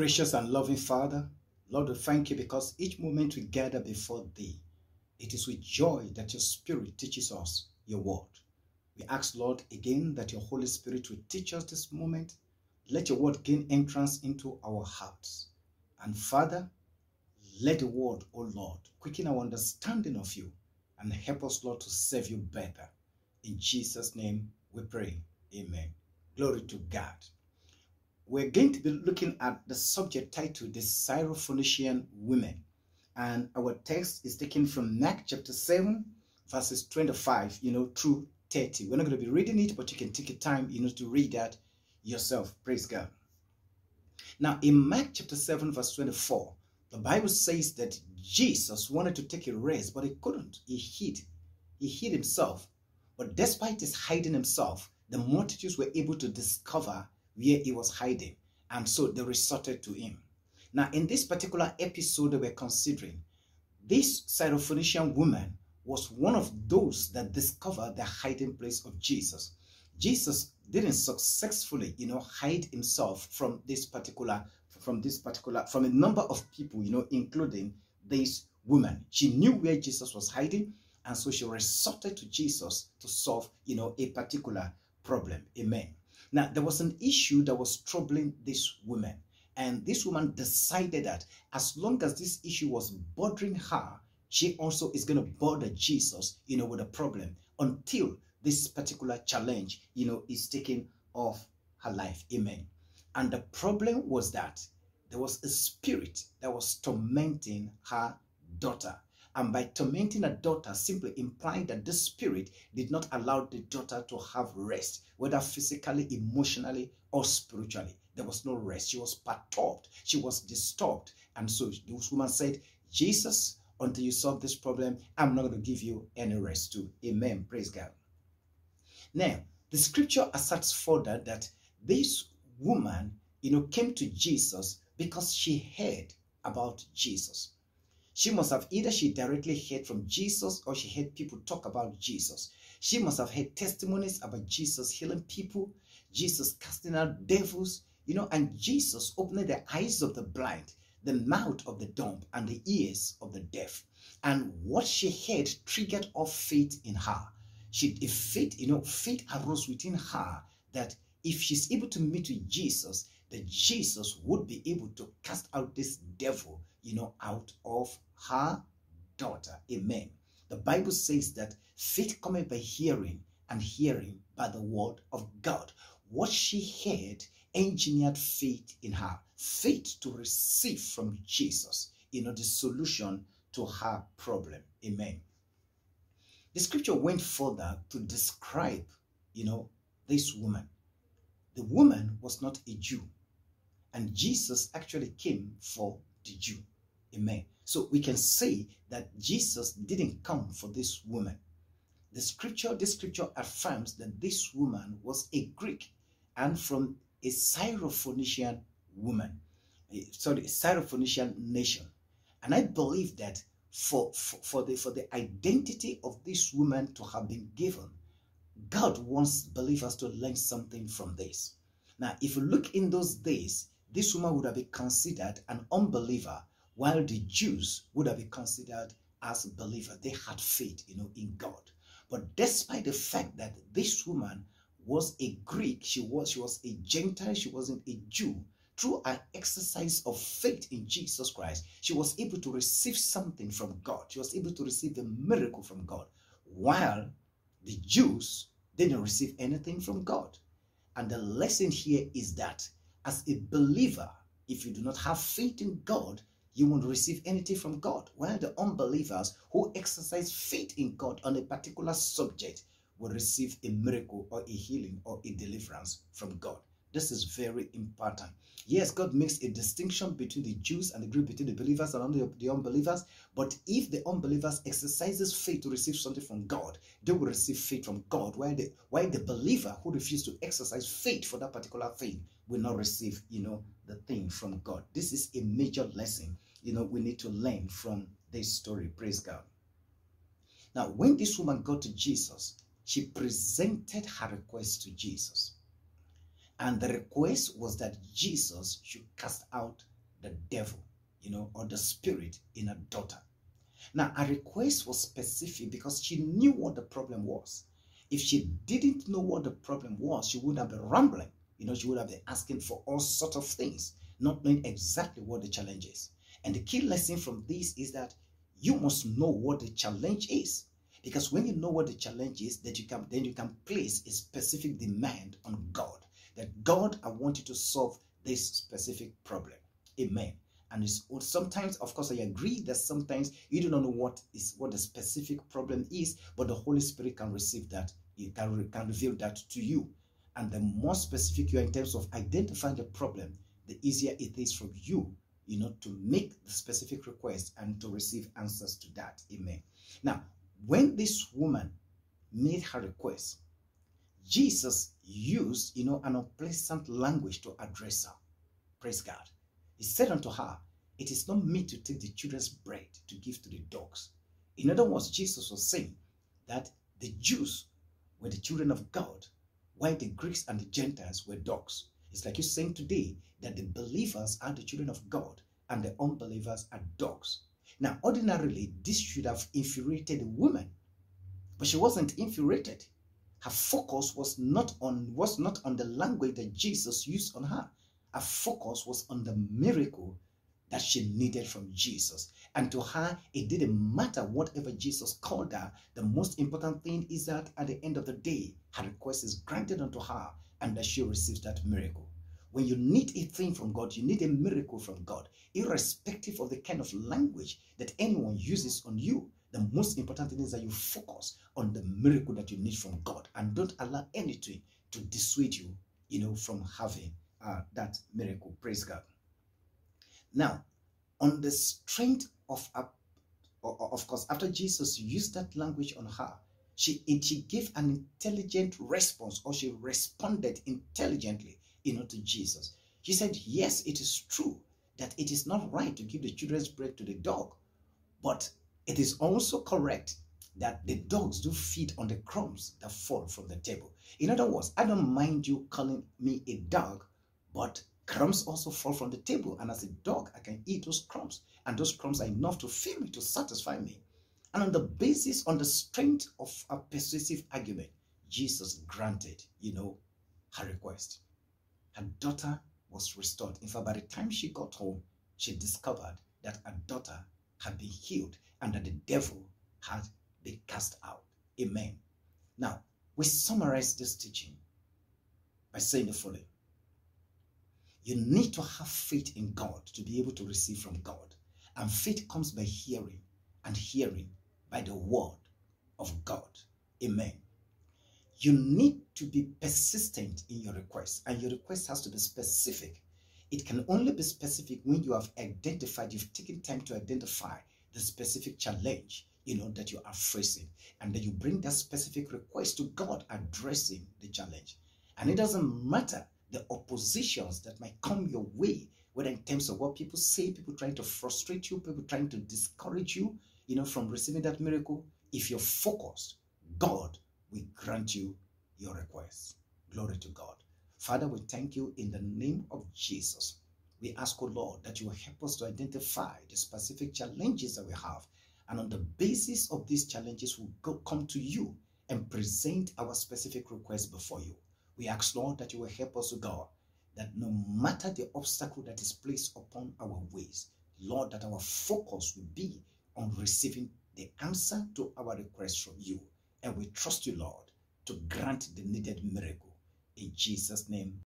Gracious and loving Father, Lord, we thank you because each moment we gather before Thee, it is with joy that your Spirit teaches us your word. We ask, Lord, again that your Holy Spirit will teach us this moment. Let your word gain entrance into our hearts. And Father, let the word, O Lord, quicken our understanding of you and help us, Lord, to serve you better. In Jesus' name we pray. Amen. Glory to God. We're going to be looking at the subject titled The Syrophoenician Women. And our text is taken from Mark chapter 7, verses 25, you know, through 30. We're not going to be reading it, but you can take your time, you know, to read that yourself. Praise God. Now, in Mark chapter 7, verse 24, the Bible says that Jesus wanted to take a rest, but he couldn't. He hid. He hid himself. But despite his hiding himself, the multitudes were able to discover where he was hiding. And so they resorted to him. Now, in this particular episode we're considering, this Syrophoenician woman was one of those that discovered the hiding place of Jesus. Jesus didn't successfully, you know, hide himself from this particular, from this particular, from a number of people, you know, including this woman. She knew where Jesus was hiding, and so she resorted to Jesus to solve, you know, a particular problem. Amen. Now, there was an issue that was troubling this woman. And this woman decided that as long as this issue was bothering her, she also is going to bother Jesus, you know, with a problem until this particular challenge, you know, is taken off her life. Amen. And the problem was that there was a spirit that was tormenting her daughter. And by tormenting a daughter, simply implying that this spirit did not allow the daughter to have rest, whether physically, emotionally, or spiritually. There was no rest. She was perturbed. She was disturbed. And so this woman said, Jesus, until you solve this problem, I'm not going to give you any rest too. Amen. Praise God. Now, the scripture asserts further that this woman, you know, came to Jesus because she heard about Jesus. She must have either she directly heard from Jesus or she heard people talk about Jesus. She must have heard testimonies about Jesus healing people, Jesus casting out devils, you know, and Jesus opening the eyes of the blind, the mouth of the dumb, and the ears of the deaf. And what she heard triggered off faith in her. She, if faith, you know, faith arose within her that if she's able to meet with Jesus, that Jesus would be able to cast out this devil, you know, out of her daughter. Amen. The Bible says that faith cometh by hearing, and hearing by the word of God. What she heard engineered faith in her, faith to receive from Jesus, you know, the solution to her problem. Amen. The scripture went further to describe, you know, this woman. The woman was not a Jew, and Jesus actually came for the Jew. Amen. So we can say that Jesus didn't come for this woman. The scripture, this scripture affirms that this woman was a Greek and from a Syrophoenician woman, sorry, a Syrophoenician nation. And I believe that for, for, for, the, for the identity of this woman to have been given, God wants believers to learn something from this. Now, if you look in those days, this woman would have been considered an unbeliever, while the Jews would have been considered as believers. They had faith, you know, in God. But despite the fact that this woman was a Greek, she was, she was a Gentile, she wasn't a Jew. Through an exercise of faith in Jesus Christ, she was able to receive something from God. She was able to receive a miracle from God, while the Jews didn't receive anything from God. And the lesson here is that as a believer, if you do not have faith in God, you won't receive anything from God. While the unbelievers who exercise faith in God on a particular subject will receive a miracle or a healing or a deliverance from God. This is very important. Yes, God makes a distinction between the Jews and the Greek, between the believers and the, the unbelievers. But if the unbelievers exercises faith to receive something from God, they will receive faith from God. While the while the believer who refuses to exercise faith for that particular thing will not receive, you know, the thing from God. This is a major lesson, you know, we need to learn from this story. Praise God. Now, when this woman got to Jesus, she presented her request to Jesus. And the request was that Jesus should cast out the devil, you know, or the spirit in her daughter. Now, her request was specific because she knew what the problem was. If she didn't know what the problem was, she would have been rambling. You know, she would have been asking for all sorts of things, not knowing exactly what the challenge is. And the key lesson from this is that you must know what the challenge is. Because when you know what the challenge is, that you can then you can place a specific demand on God. That God, I want you to solve this specific problem. Amen. And it's sometimes, of course, I agree that sometimes you do not know what is what the specific problem is, but the Holy Spirit can receive that. He can, can reveal that to you. And the more specific you are in terms of identifying the problem, the easier it is for you, you know, to make the specific request and to receive answers to that. Amen. Now, when this woman made her request, Jesus used, you know, an unpleasant language to address her. Praise God. He said unto her, It is not meet to take the children's bread to give to the dogs. In other words, Jesus was saying that the Jews were the children of God, while the Greeks and the Gentiles were dogs. It's like you're saying today that the believers are the children of God and the unbelievers are dogs. Now, ordinarily, this should have infuriated the woman, but she wasn't infuriated. Her focus was not on was not on the language that Jesus used on her. Her focus was on the miracle that she needed from Jesus. And to her, it didn't matter whatever Jesus called her. The most important thing is that at the end of the day, her request is granted unto her and that she receives that miracle. When you need a thing from God, you need a miracle from God, irrespective of the kind of language that anyone uses on you. The most important thing is that you focus on the miracle that you need from God and don't allow anything to dissuade you, you know, from having uh, that miracle. Praise God. Now, on the strength of, of course, after Jesus used that language on her, she, she gave an intelligent response or she responded intelligently you know, to Jesus. She said, Yes, it is true that it is not right to give the children's bread to the dog, but it is also correct that the dogs do feed on the crumbs that fall from the table. In other words, I don't mind you calling me a dog, but crumbs also fall from the table. And as a dog, I can eat those crumbs. And those crumbs are enough to fill me, to satisfy me. And on the basis, on the strength of a persuasive argument, Jesus granted, you know, her request her daughter was restored. In fact, by the time she got home, she discovered that her daughter had been healed and that the devil had been cast out. Amen. Now, we summarize this teaching by saying the following. You need to have faith in God to be able to receive from God. And faith comes by hearing, and hearing by the word of God. Amen you need to be persistent in your request, and your request has to be specific. It can only be specific when you have identified, you've taken time to identify the specific challenge you know that you are facing, and then you bring that specific request to God addressing the challenge. And it doesn't matter the oppositions that might come your way, whether in terms of what people say, people trying to frustrate you, people trying to discourage you, you know, from receiving that miracle. If you're focused, God we grant you your request. Glory to God. Father, we thank you in the name of Jesus. We ask, O oh Lord, that you will help us to identify the specific challenges that we have. And on the basis of these challenges, we'll go, come to you and present our specific requests before you. We ask, Lord, that you will help us, God, that no matter the obstacle that is placed upon our ways, Lord, that our focus will be on receiving the answer to our request from you. And we trust you, Lord, to grant the needed miracle. In Jesus' name,